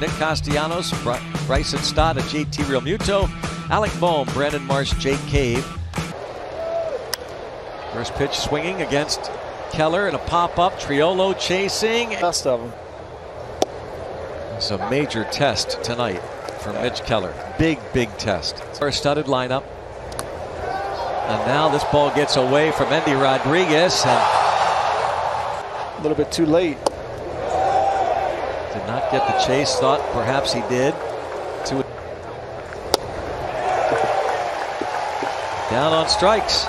Nick Castellanos, Bryson Stott, and JT Realmuto, Alec Bohm, Brandon Marsh, Jake Cave. First pitch swinging against Keller and a pop up. Triolo chasing. Best of them. It's a major test tonight for Mitch Keller. Big, big test. Our studded lineup. And now this ball gets away from Endy Rodriguez. And a little bit too late. Not get the chase. Thought perhaps he did. Two. Down on strikes.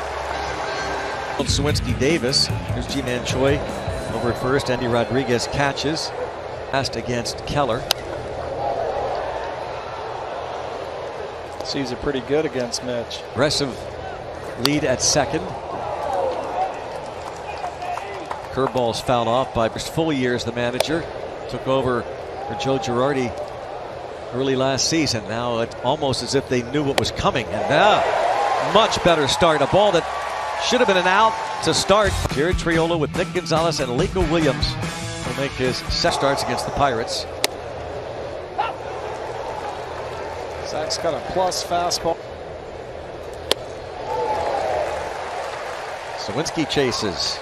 Suwinski Davis. Here's Ji-Man Choi over at first. Endy Rodriguez catches. Passed against Keller. Sees it pretty good against Mitch. Aggressive lead at second. Curveballs fouled off by full years the manager. Took over for Joe Girardi early last season. Now it's almost as if they knew what was coming. And now, much better start. A ball that should have been an out to start. Jared Triolo with Nick Gonzalez and Alika Williams will make his set starts against the Pirates. Zack's got a plus fastball. Suwinski chases.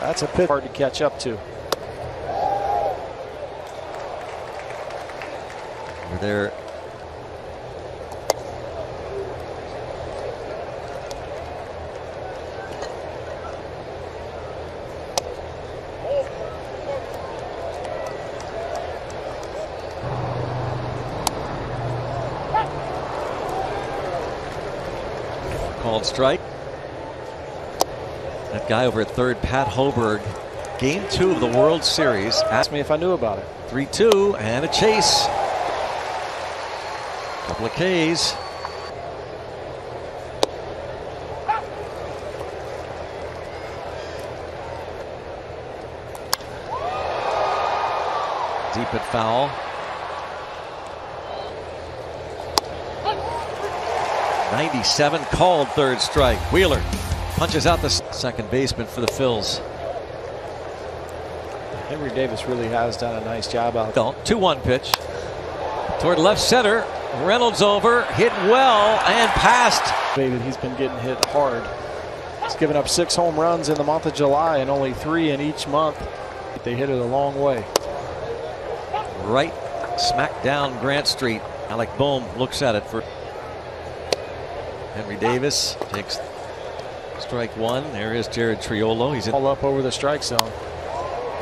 That's a pitch hard to catch up to. There called strike. That guy over at third, Pat Hoberg, game two of the World Series. Asked me if I knew about it. 3 2 and a chase. Couple of Ks. Deep at foul. 97 called third strike. Wheeler punches out the second baseman for the Phils. Henry Davis really has done a nice job out there. 2 1 pitch toward left center. Reynolds over, hit well, and passed. David, he's been getting hit hard. He's given up six home runs in the month of July and only three in each month. They hit it a long way. Right smack down Grant Street. Alec Bohm looks at it for Henry Davis takes strike one. There is Jared Triolo. He's all up over the strike zone.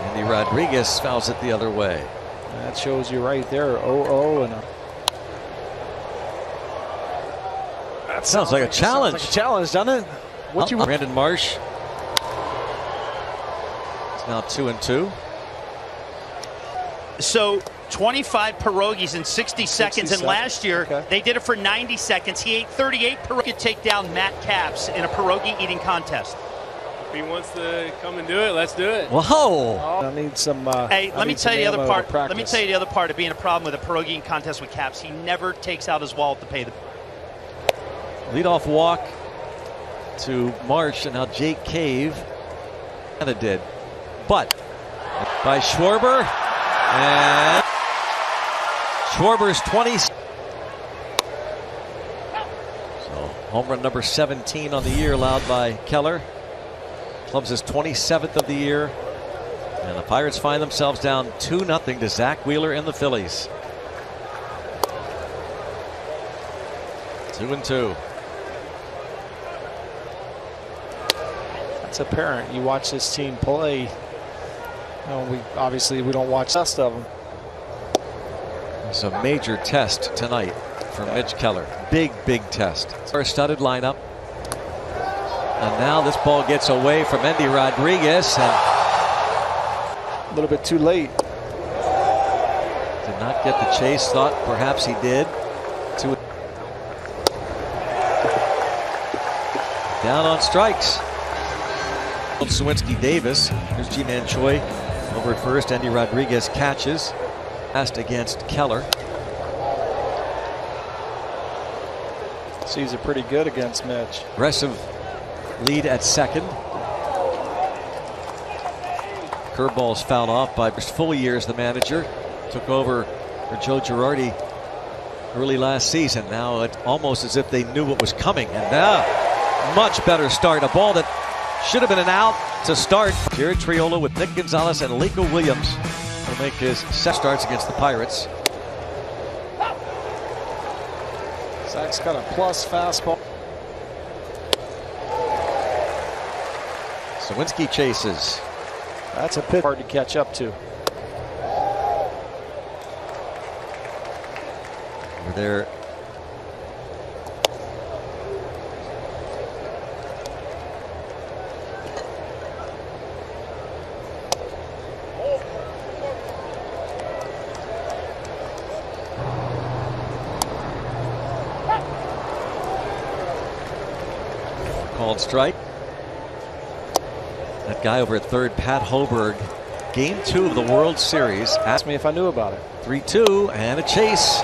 Endy Rodriguez fouls it the other way. That shows you right there 0-0 and a That sounds like a challenge. Like a challenge, doesn't it? What oh, you Brandon Marsh. It's now two and two. So 25 pierogies in 60 seconds, 60 and last year okay. they did it for 90 seconds. He ate 38 pierogies to take down Matt Capps in a pierogi eating contest. If he wants to come and do it, let's do it. Whoa! I need some. Uh, hey, let me tell you the other part. Let me tell you the other part of being a problem with a pierogi eating contest with Capps. He never takes out his wallet to pay the. Leadoff walk to Marsh, and now Jake Cave kind of did, but by Schwarber and Schwarber's 20. So home run number 17 on the year allowed by Keller. Clubs his 27th of the year. And the Pirates find themselves down 2 0 to Zack Wheeler and the Phillies. 2 and 2. That's apparent. You watch this team play. You know, we obviously we don't watch the rest of them. It's a major test tonight for Mitch Keller. Big, big test. Our studded lineup. And now this ball gets away from Endy Rodriguez. And a little bit too late. Did not get the chase. Thought perhaps he did. Two. Down on strikes. Suwinski Davis. Here's Ji-Man Choi over at first. Endy Rodriguez catches Passed against Keller. Sees it pretty good against Mitch. Aggressive lead at second. Curveballs fouled off by full years the manager. Took over for Joe Girardi early last season. Now it's almost as if they knew what was coming. And now, much better start. A ball that should have been an out to start. Jared Triolo with Nick Gonzalez and Alika Williams will make his set starts against the Pirates. Zack's got a plus fastball. Suwinski chases. That's a pitch hard to catch up to. Over there. Called strike. That guy over at third, Pat Hoberg, game two of the World Series. Asked me if I knew about it. 3 2 and a chase.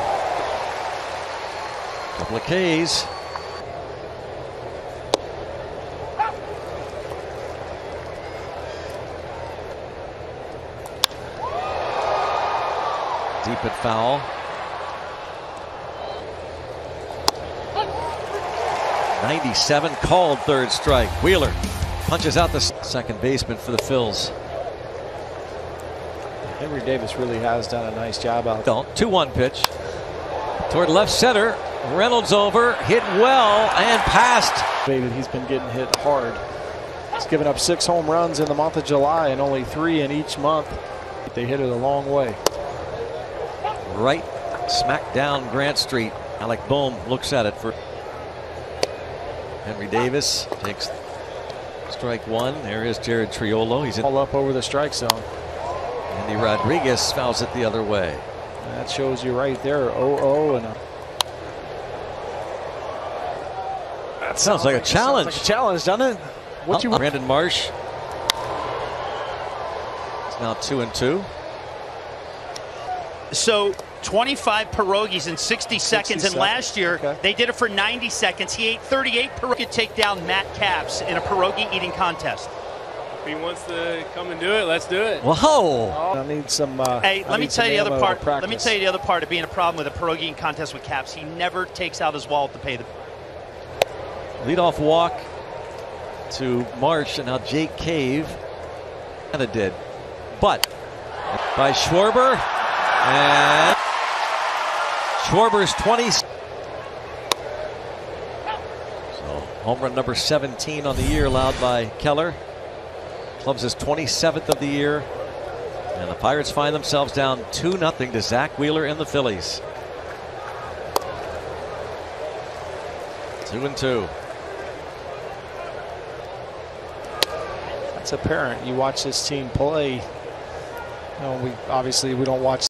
Couple of Ks. Deep at foul. Ninety-seven called third strike. Wheeler punches out the second baseman for the Phils. Henry Davis really has done a nice job out there. 2-1 pitch toward left center. Reynolds over, hit well, and passed. David, he's been getting hit hard. He's given up six home runs in the month of July and only three in each month. They hit it a long way. Right smack down Grant Street. Alec Bohm looks at it for Henry Davis. Takes strike one. There is Jared Triolo. He's all up over the strike zone. Endy Rodriguez fouls it the other way. That shows you right there 0-0 and a That sounds like a challenge. Like a challenge, doesn't it? What uh, you want? Brandon Marsh. It's now two and two. So 25 pierogies in 60 seconds, and last year okay. they did it for 90 seconds. He ate 38 pierogies to take down Matt Capps in a pierogi eating contest. If he wants to come and do it, let's do it. Whoa! I need some. Uh, hey, I let me tell you the other part. Let me tell you the other part of being a problem with a pierogi eating contest with Capps. He never takes out his wallet to pay the. Leadoff walk to Marsh, and now Jake Cave. And it did. But by Schwarber. And Schwarber's 20. So home run number 17 on the year allowed by Keller. Clubs his 27th of the year. And the Pirates find themselves down 2 0 to Zack Wheeler and the Phillies. Two and two. That's apparent. You watch this team play. You know, we obviously we don't watch